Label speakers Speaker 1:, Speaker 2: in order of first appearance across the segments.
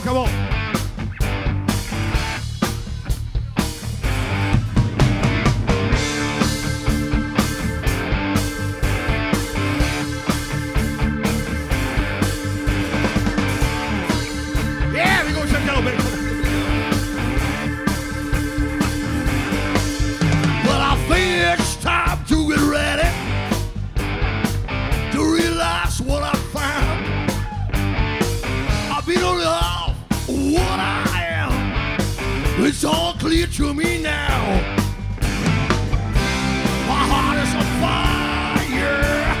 Speaker 1: come on. It's all clear to me now. My heart is on fire.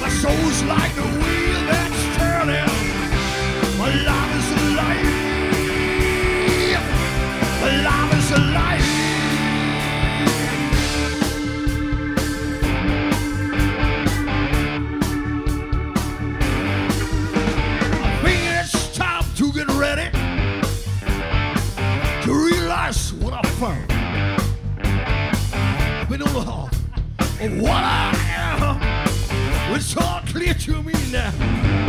Speaker 1: My soul's like the wind. firm. But on of what I am, it's all clear to me now.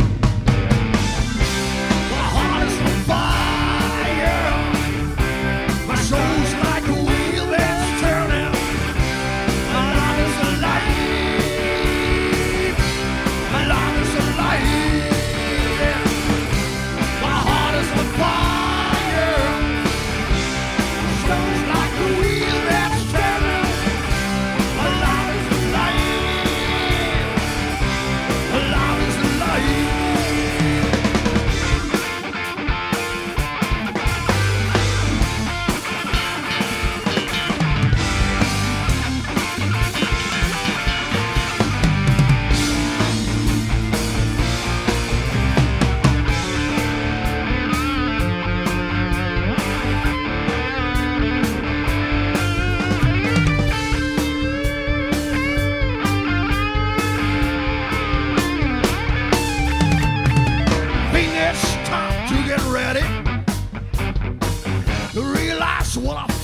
Speaker 1: what I